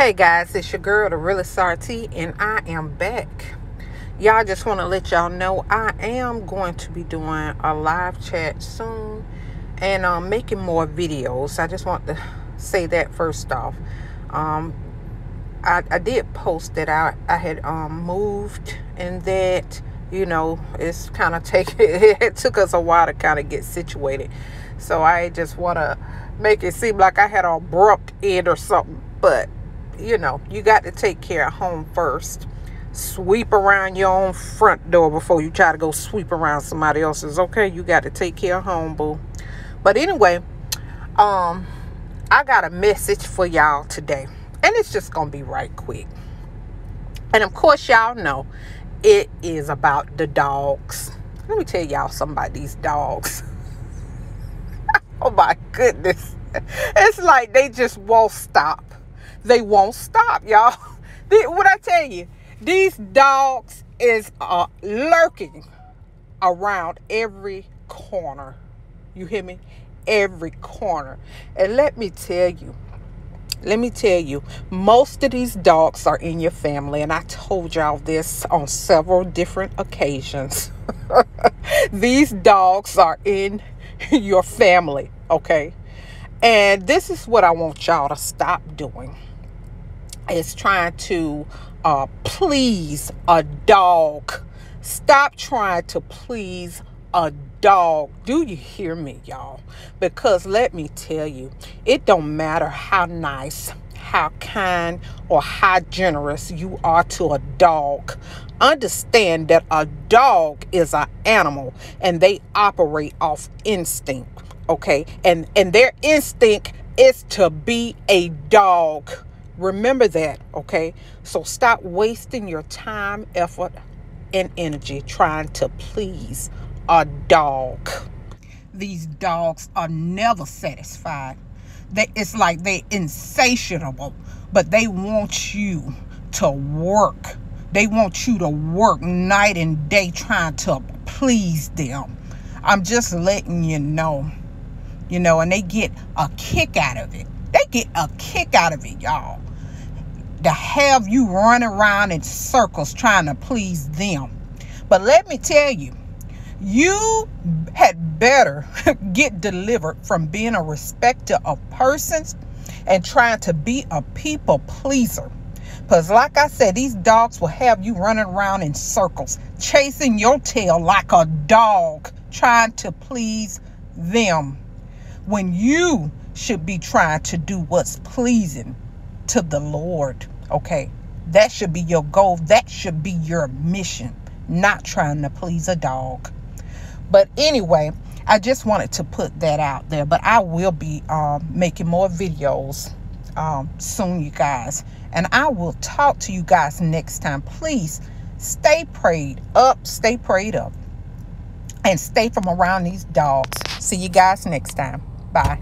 Hey guys, it's your girl, the realest RT, and I am back. Y'all just want to let y'all know I am going to be doing a live chat soon and um, making more videos. I just want to say that first off. Um, I, I did post that I, I had um, moved and that, you know, it's kind of taken, it took us a while to kind of get situated. So I just want to make it seem like I had an abrupt end or something. But you know, you got to take care of home first. Sweep around your own front door before you try to go sweep around somebody else's. Okay, you got to take care of home, boo. But anyway, um, I got a message for y'all today, and it's just gonna be right quick. And of course, y'all know it is about the dogs. Let me tell y'all something about these dogs. oh my goodness. It's like they just won't stop they won't stop, y'all. what I tell you, these dogs is uh, lurking around every corner. You hear me? Every corner. And let me tell you, let me tell you, most of these dogs are in your family, and I told y'all this on several different occasions. these dogs are in your family, okay? And this is what I want y'all to stop doing is trying to uh, please a dog. Stop trying to please a dog. Do you hear me, y'all? Because let me tell you, it don't matter how nice, how kind, or how generous you are to a dog. Understand that a dog is an animal and they operate off instinct, okay? And and their instinct is to be a dog. Remember that, okay? So stop wasting your time, effort, and energy trying to please a dog. These dogs are never satisfied. They, it's like they're insatiable, but they want you to work. They want you to work night and day trying to please them. I'm just letting you know, you know, and they get a kick out of it. They get a kick out of it, y'all to have you run around in circles trying to please them. But let me tell you, you had better get delivered from being a respecter of persons and trying to be a people pleaser. Because, like I said, these dogs will have you running around in circles, chasing your tail like a dog, trying to please them. When you should be trying to do what's pleasing to the Lord. Okay. That should be your goal. That should be your mission, not trying to please a dog. But anyway, I just wanted to put that out there. But I will be um, making more videos um, soon, you guys. And I will talk to you guys next time. Please stay prayed up, stay prayed up, and stay from around these dogs. See you guys next time. Bye.